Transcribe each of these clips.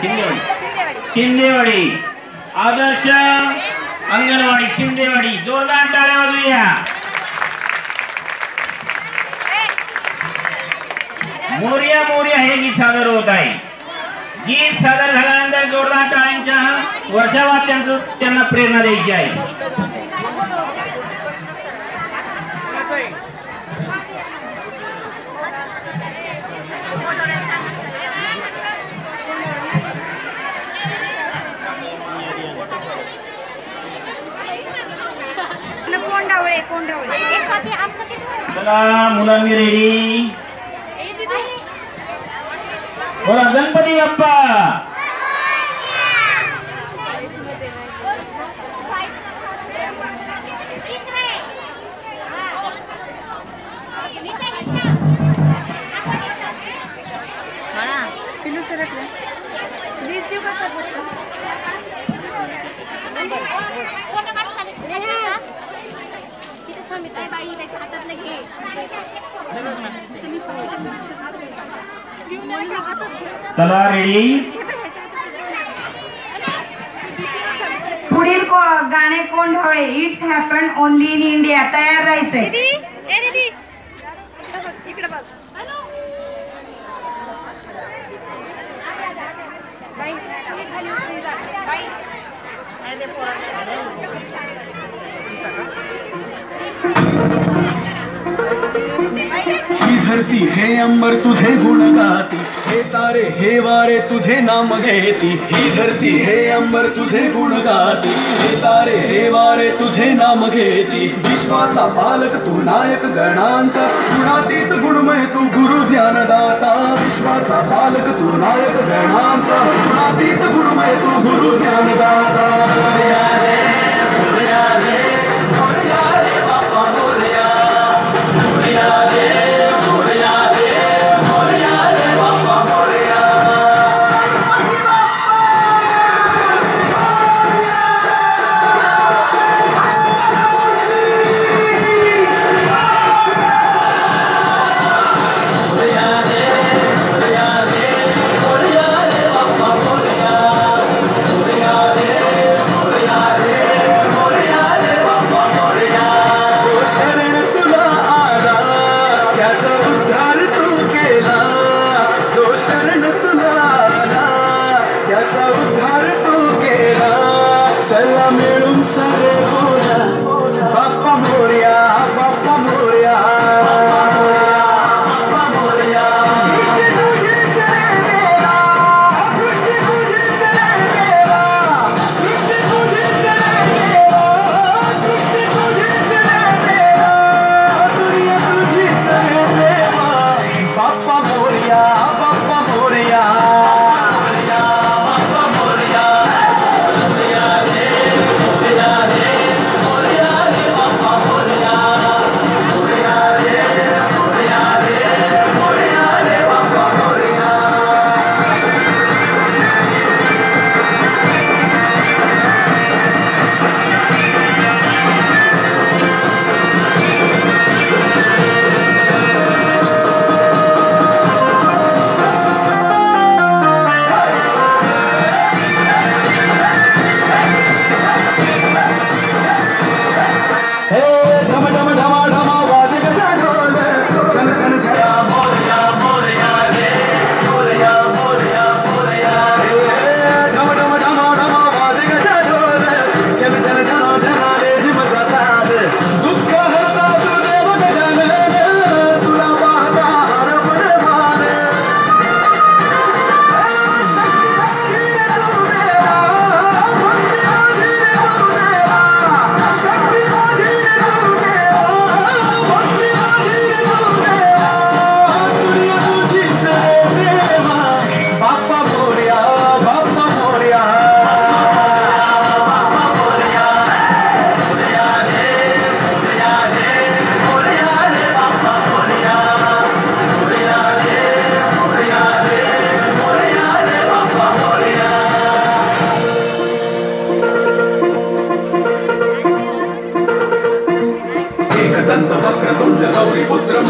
शिंदेवाडी. शिंदेवाडी. आदर्श अंगणवाडी शिंदेवाडी. जोरदार टाळ्या वाजूया मोर्या मोर्या हे गीत सादर होत आहे. गीत सादर झाल्यानंतर जोरदार टाळ्यांच्या वर्षावर त्यांचं त्यांना प्रेरणा द्यायची आहे. Orang Ganpati apa? बाई त्याच्या हातातलं घे. चला रेडी पुढील गाणे कोण Dhawale? It's happen only in India तयार राहायचंय. बाई. ही धरती हे अंबर तुझे गुण गाती हे तारे हे वारे तुझे नाम घेती. ही धरती हे अंबर तुझे गुण गाती हे तारे हे वारे तुझे नाम घेती. विश्वाचा पालक तू नायक गणांचा गुणातीत गुणमय तू गुरु ज्ञानदाता. विश्वाचा पालक तू नायक गणांचा गुणातीत गुण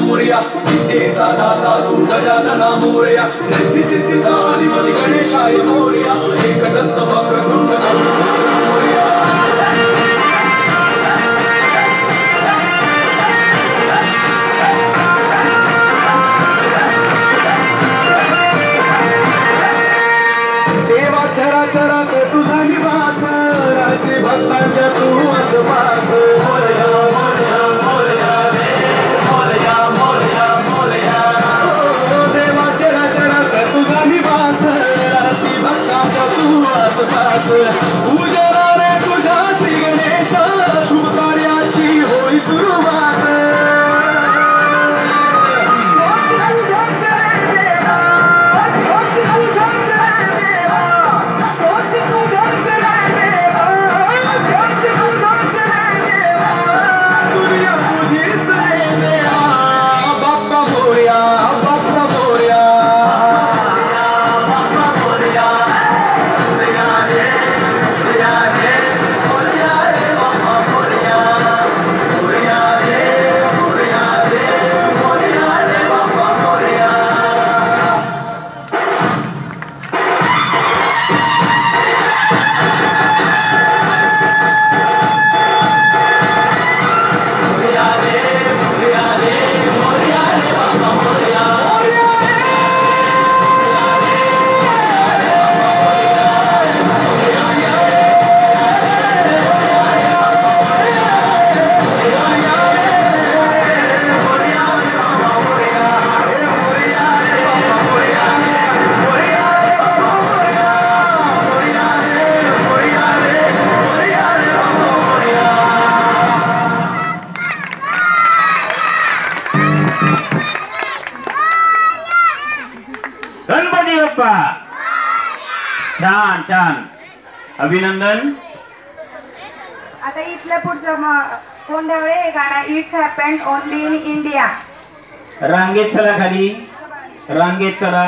मोर्या. विद्येचा दाता तू गजानना मोर्या. रिद्धी सिद्धीचा अधिपती गणेशाय मोर्या. एकदंत वक्रतुंड मोर्या. देवा चरा चरा तुझा निवास राशी भक्तांच्या तू असपास छान. अभिनंदन. आता इथलं पुढचं कोंढवळे हे गाणं it's happen only in India रांगेत चला खाली. रांगेत चला.